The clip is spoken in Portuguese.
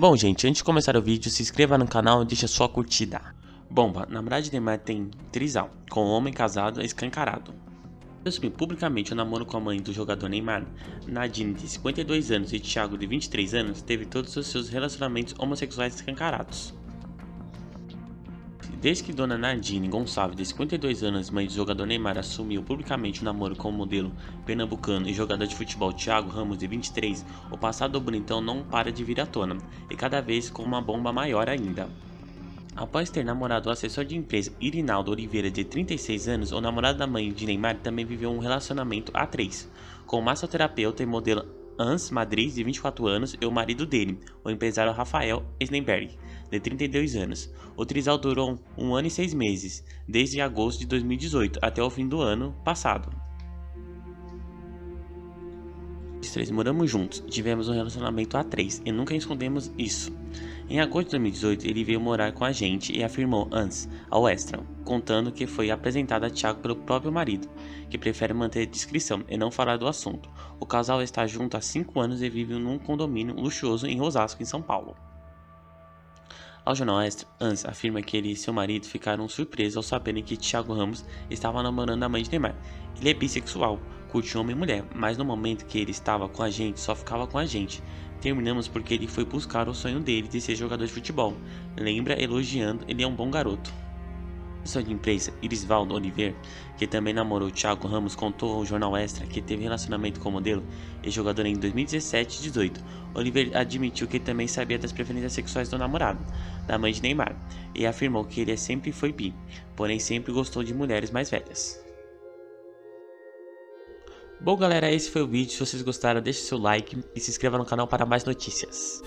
Bom, gente, antes de começar o vídeo, se inscreva no canal e deixa sua curtida. Bomba, namorada de Neymar tem trisal, com um homem casado escancarado. Assumiu publicamente o namoro com a mãe do jogador Neymar. Nadine, de 52 anos, e Thiago, de 23 anos, teve todos os seus relacionamentos homossexuais escancarados. Desde que Dona Nadine Gonçalves, de 52 anos, mãe do jogador Neymar, assumiu publicamente o namoro com o modelo pernambucano e jogador de futebol Thiago Ramos, de 23, o passado do bonitão não para de vir à tona, e cada vez com uma bomba maior ainda. Após ter namorado o assessor de empresa Irinaldo Oliveira, de 36 anos, o namorado da mãe de Neymar também viveu um relacionamento a três, com o massoterapeuta e modelo Hans Madrid, de 24 anos, e o marido dele, o empresário Rafael Snenberg, de 32 anos. O trisal durou um ano e seis meses, desde agosto de 2018 até o fim do ano passado. Os três moramos juntos, tivemos um relacionamento a três e nunca escondemos isso. Em agosto de 2018, ele veio morar com a gente e afirmou antes ao Extra, contando que foi apresentado a Thiago pelo próprio marido, que prefere manter discrição e não falar do assunto. O casal está junto há 5 anos e vive num condomínio luxuoso em Osasco, em São Paulo. Ao jornal Extra, Ans afirma que ele e seu marido ficaram surpresos ao saberem que Thiago Ramos estava namorando a mãe de Neymar. Ele é bissexual, curte homem e mulher, mas no momento que ele estava com a gente, só ficava com a gente. Terminamos porque ele foi buscar o sonho dele de ser jogador de futebol. Lembra elogiando, ele é um bom garoto assessor de imprensa Irisvaldo Oliver, que também namorou Thiago Ramos, contou ao jornal Extra que teve relacionamento com o modelo e jogador em 2017 e 18. Oliver admitiu que também sabia das preferências sexuais do namorado, da mãe de Neymar, e afirmou que ele sempre foi bi, porém sempre gostou de mulheres mais velhas. Bom galera, esse foi o vídeo, se vocês gostaram deixe seu like e se inscreva no canal para mais notícias.